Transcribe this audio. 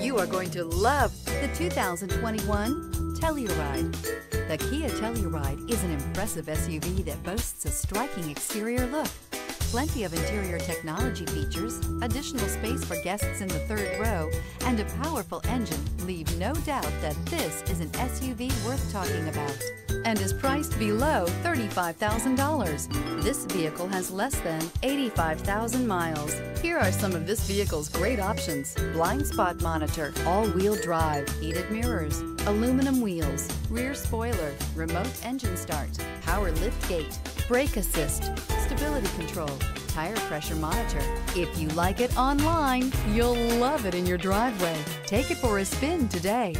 You are going to love the 2021 Telluride. The Kia Telluride is an impressive SUV that boasts a striking exterior look. Plenty of interior technology features, additional space for guests in the third row, and a powerful engine leave no doubt that this is an SUV worth talking about and is priced below $35,000. This vehicle has less than 85,000 miles. Here are some of this vehicle's great options. Blind spot monitor, all-wheel drive, heated mirrors, aluminum wheels, rear spoiler, remote engine start, power lift gate, brake assist, stability control, tire pressure monitor. If you like it online, you'll love it in your driveway. Take it for a spin today.